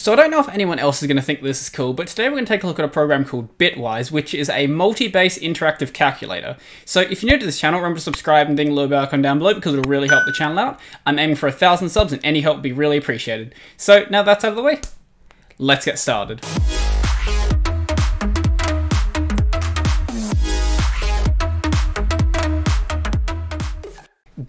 So I don't know if anyone else is going to think this is cool, but today we're going to take a look at a program called Bitwise, which is a multi-base interactive calculator. So if you're new to this channel, remember to subscribe and ding the little bell icon down below because it'll really help the channel out. I'm aiming for a thousand subs and any help would be really appreciated. So now that's out of the way, let's get started.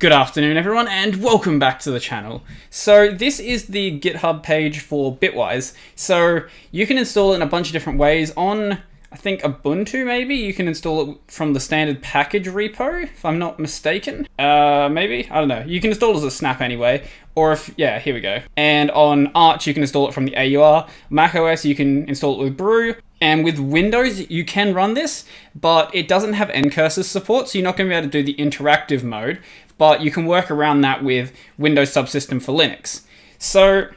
Good afternoon, everyone, and welcome back to the channel. So this is the GitHub page for Bitwise. So you can install it in a bunch of different ways. On, I think, Ubuntu, maybe? You can install it from the standard package repo, if I'm not mistaken. Uh, maybe? I don't know. You can install it as a snap anyway. Or if, yeah, here we go. And on Arch, you can install it from the AUR. macOS, you can install it with Brew. And with Windows, you can run this, but it doesn't have ncurses support, so you're not going to be able to do the interactive mode but you can work around that with Windows Subsystem for Linux. So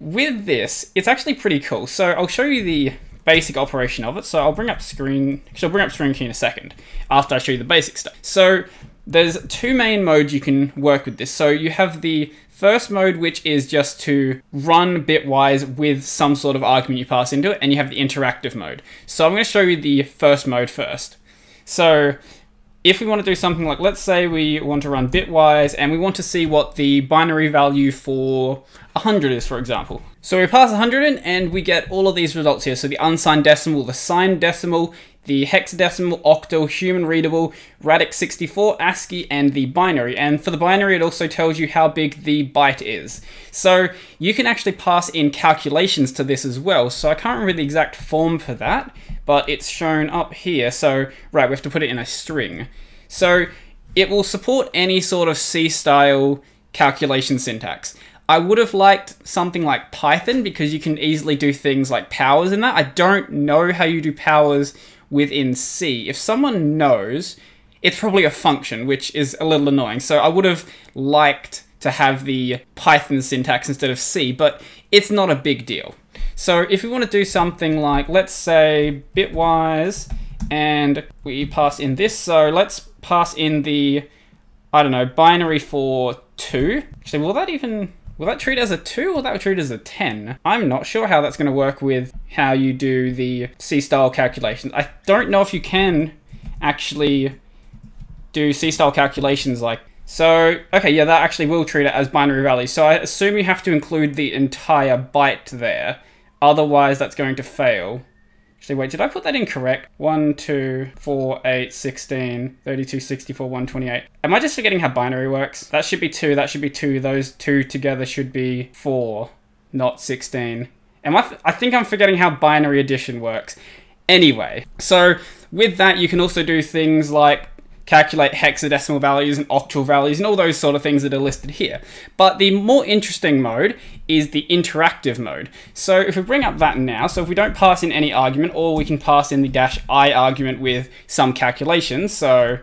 with this, it's actually pretty cool. So I'll show you the basic operation of it. So I'll bring up screen, I'll bring up screenkey in a second after I show you the basic stuff. So there's two main modes you can work with this. So you have the first mode, which is just to run bitwise with some sort of argument you pass into it, and you have the interactive mode. So I'm going to show you the first mode first. So if we want to do something like, let's say we want to run bitwise and we want to see what the binary value for 100 is, for example. So we pass 100 in and we get all of these results here. So the unsigned decimal, the signed decimal, the hexadecimal, octal, human readable, radix 64, ASCII, and the binary. And for the binary, it also tells you how big the byte is. So you can actually pass in calculations to this as well. So I can't remember the exact form for that, but it's shown up here. So, right, we have to put it in a string. So it will support any sort of C-style calculation syntax. I would have liked something like Python because you can easily do things like powers in that. I don't know how you do powers within C. If someone knows, it's probably a function, which is a little annoying. So I would have liked to have the Python syntax instead of C, but it's not a big deal. So if we want to do something like, let's say bitwise, and we pass in this, so let's pass in the, I don't know, binary for 2. Actually, will that even, will that treat as a 2 or that treat as a 10? I'm not sure how that's going to work with how you do the C-style calculations. I don't know if you can actually do C-style calculations like so, okay, yeah, that actually will treat it as binary values. So I assume you have to include the entire byte there. Otherwise, that's going to fail. Actually, wait, did I put that incorrect? 1, 2, 4, 8, 16, 32, 64, 128. Am I just forgetting how binary works? That should be 2, that should be 2. Those two together should be 4, not 16. Am I, I think I'm forgetting how binary addition works. Anyway, so with that, you can also do things like calculate hexadecimal values and octal values and all those sort of things that are listed here. But the more interesting mode is the interactive mode. So if we bring up that now, so if we don't pass in any argument, or we can pass in the dash i argument with some calculations, so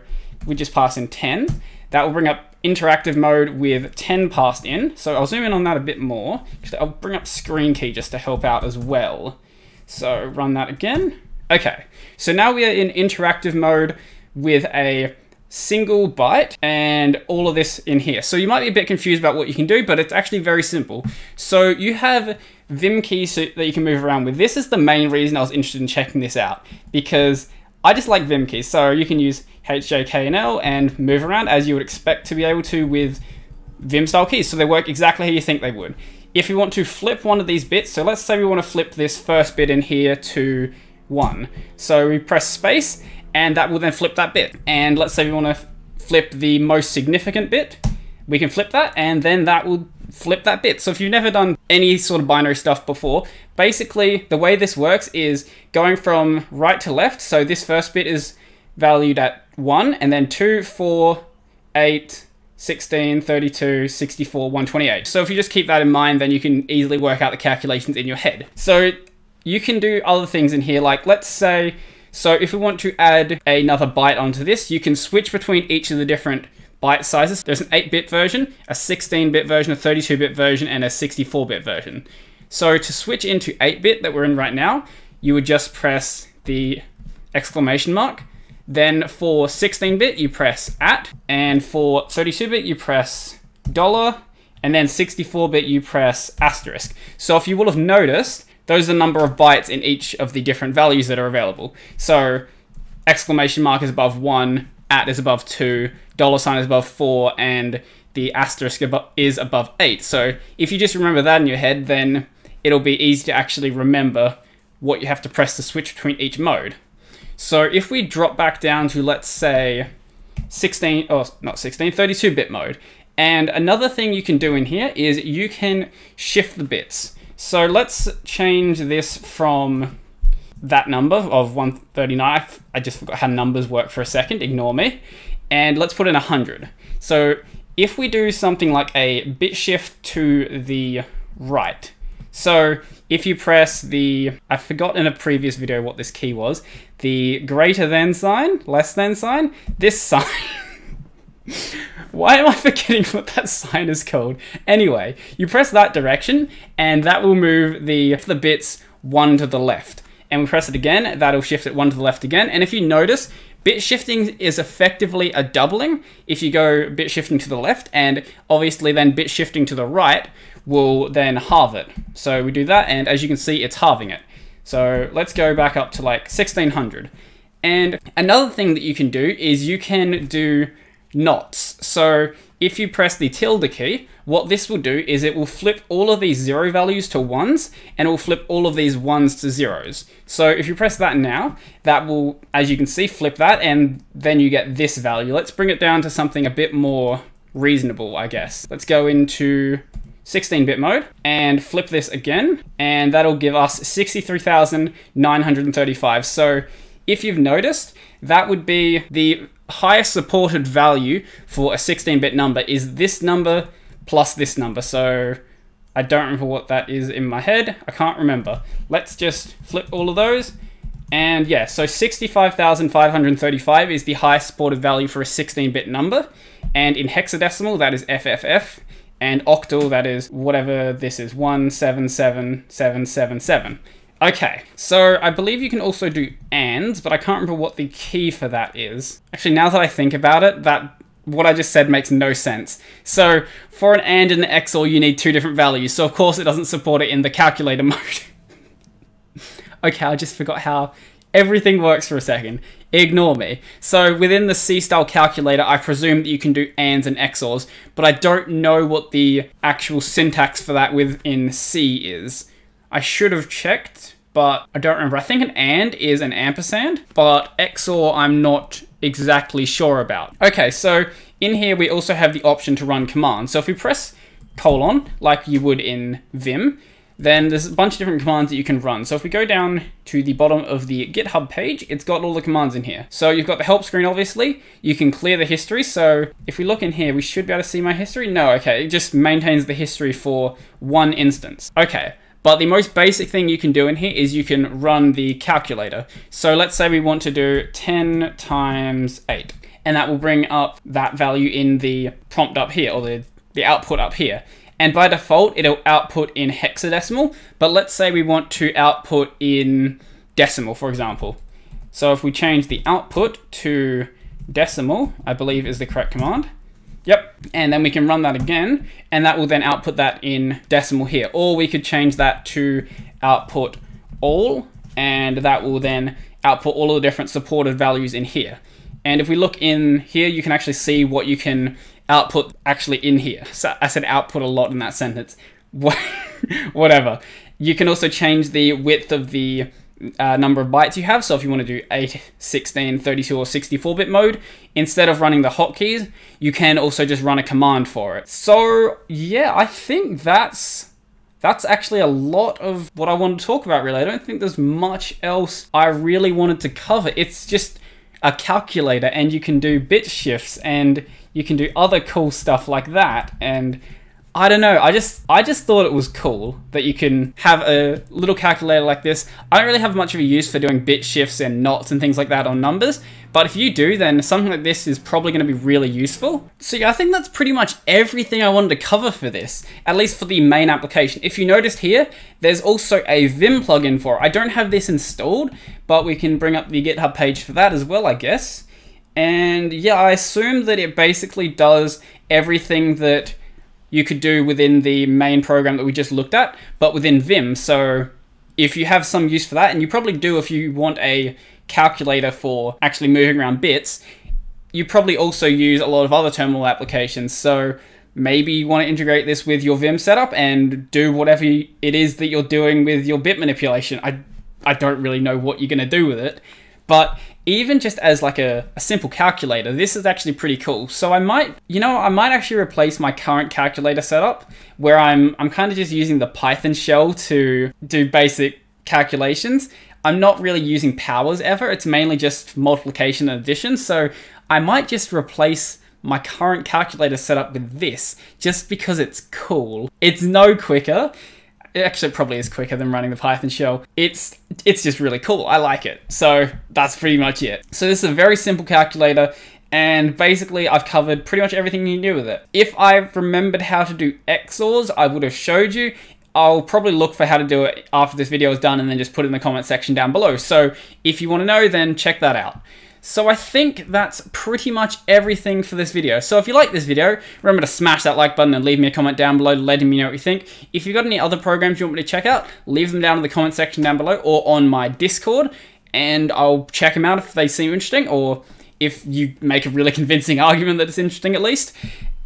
we just pass in 10, that will bring up interactive mode with 10 passed in. So I'll zoom in on that a bit more. I'll bring up screenkey just to help out as well. So run that again. Okay, so now we are in interactive mode with a single byte and all of this in here. So you might be a bit confused about what you can do, but it's actually very simple. So you have Vim keys that you can move around with. This is the main reason I was interested in checking this out because I just like Vim keys. So you can use H, J, K, and L and move around as you would expect to be able to with Vim style keys. So they work exactly how you think they would. If you want to flip one of these bits, so let's say we want to flip this first bit in here to 1. So we press space and that will then flip that bit. And let's say we want to flip the most significant bit, we can flip that, and then that will flip that bit. So if you've never done any sort of binary stuff before, basically the way this works is going from right to left. So this first bit is valued at 1, and then 2, 4, 8, 16, 32, 64, 128. So if you just keep that in mind, then you can easily work out the calculations in your head. So you can do other things in here, like let's say so if we want to add another byte onto this, you can switch between each of the different byte sizes. There's an 8-bit version, a 16-bit version, a 32-bit version, and a 64-bit version. So to switch into 8-bit that we're in right now, you would just press the exclamation mark. Then for 16-bit, you press at, and for 32-bit, you press dollar, and then 64-bit you press asterisk. So if you will have noticed, those are the number of bytes in each of the different values that are available. So exclamation mark is above 1, at is above 2, dollar sign is above 4, and the asterisk is above 8. So if you just remember that in your head, then it'll be easy to actually remember what you have to press to switch between each mode. So if we drop back down to, let's say, 16, or not 16, 32-bit mode, and another thing you can do in here is you can shift the bits. So let's change this from that number of 139. I just forgot how numbers work for a second, ignore me. And let's put in 100. So if we do something like a bit shift to the right, so if you press the, I forgot in a previous video what this key was, the greater than sign, less than sign, this sign. Why am I forgetting what that sign is called? Anyway, you press that direction and that will move the, the bits one to the left. And we press it again, that'll shift it one to the left again. And if you notice, bit shifting is effectively a doubling if you go bit shifting to the left, and obviously then bit shifting to the right will then halve it. So we do that, and as you can see, it's halving it. So let's go back up to like 1600. And another thing that you can do is you can do NOTs. So if you press the tilde key, what this will do is it will flip all of these zero values to ones and it will flip all of these ones to zeros. So if you press that now, that will, as you can see, flip that and then you get this value. Let's bring it down to something a bit more reasonable, I guess. Let's go into 16-bit mode and flip this again and that'll give us 63,935. So if you've noticed, that would be the highest supported value for a 16-bit number is this number plus this number. So I don't remember what that is in my head. I can't remember. Let's just flip all of those. And yeah, so 65,535 is the highest supported value for a 16-bit number. And in hexadecimal, that is FFF and octal, that is whatever this is, 177777. Okay, so I believe you can also do ands, but I can't remember what the key for that is. Actually, now that I think about it, that what I just said makes no sense. So for an AND and an XOR, you need two different values. So of course it doesn't support it in the calculator mode. okay, I just forgot how everything works for a second. Ignore me. So within the C-style calculator, I presume that you can do ANDs and XORs, but I don't know what the actual syntax for that within C is. I should have checked, but I don't remember. I think an AND is an ampersand, but XOR I'm not exactly sure about. Okay, so in here we also have the option to run commands. So if we press colon, like you would in Vim, then there's a bunch of different commands that you can run. So if we go down to the bottom of the GitHub page, it's got all the commands in here. So you've got the help screen, obviously. You can clear the history. So if we look in here, we should be able to see my history. No, okay, it just maintains the history for one instance. Okay, but the most basic thing you can do in here is you can run the calculator. So let's say we want to do 10 times 8, and that will bring up that value in the prompt up here, or the, the output up here. And by default, it'll output in hexadecimal, but let's say we want to output in decimal, for example. So if we change the output to decimal, I believe is the correct command, Yep, and then we can run that again, and that will then output that in decimal here. Or we could change that to output all, and that will then output all of the different supported values in here. And if we look in here, you can actually see what you can output actually in here. So I said output a lot in that sentence. Whatever. You can also change the width of the uh, number of bytes you have. So if you want to do 8, 16, 32, or 64-bit mode, instead of running the hotkeys, you can also just run a command for it. So yeah, I think that's that's actually a lot of what I want to talk about really. I don't think there's much else I really wanted to cover. It's just a calculator and you can do bit shifts and you can do other cool stuff like that and I don't know. I just I just thought it was cool that you can have a little calculator like this. I don't really have much of a use for doing bit shifts and NOTs and things like that on numbers, but if you do, then something like this is probably going to be really useful. So yeah, I think that's pretty much everything I wanted to cover for this, at least for the main application. If you noticed here, there's also a Vim plugin for it. I don't have this installed, but we can bring up the GitHub page for that as well, I guess. And yeah, I assume that it basically does everything that you could do within the main program that we just looked at, but within Vim. So if you have some use for that, and you probably do if you want a calculator for actually moving around bits, you probably also use a lot of other terminal applications. So maybe you want to integrate this with your Vim setup and do whatever it is that you're doing with your bit manipulation. I, I don't really know what you're going to do with it, but even just as like a, a simple calculator, this is actually pretty cool. So I might, you know, I might actually replace my current calculator setup where I'm, I'm kind of just using the Python shell to do basic calculations. I'm not really using powers ever. It's mainly just multiplication and addition. So I might just replace my current calculator setup with this just because it's cool. It's no quicker it actually probably is quicker than running the Python shell. It's it's just really cool. I like it. So that's pretty much it. So this is a very simple calculator and basically I've covered pretty much everything you knew with it. If I remembered how to do XORs, I would have showed you. I'll probably look for how to do it after this video is done and then just put it in the comment section down below. So if you want to know, then check that out. So I think that's pretty much everything for this video. So if you like this video, remember to smash that like button and leave me a comment down below letting me know what you think. If you've got any other programs you want me to check out, leave them down in the comment section down below or on my Discord, and I'll check them out if they seem interesting, or if you make a really convincing argument that it's interesting at least.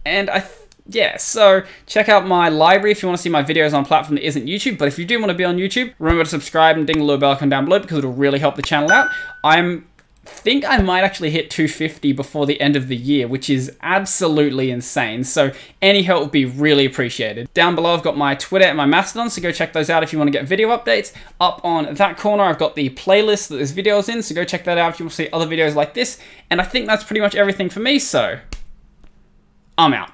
And I yeah, so check out my LBRY if you want to see my videos on a platform that isn't YouTube. But if you do want to be on YouTube, remember to subscribe and ding the little bell icon down below because it'll really help the channel out. I'm think I might actually hit 250 before the end of the year, which is absolutely insane. So any help would be really appreciated. Down below, I've got my Twitter and my Mastodon, so go check those out if you want to get video updates. Up on that corner, I've got the playlist that this video is in, so go check that out if you want to see other videos like this. And I think that's pretty much everything for me, so I'm out.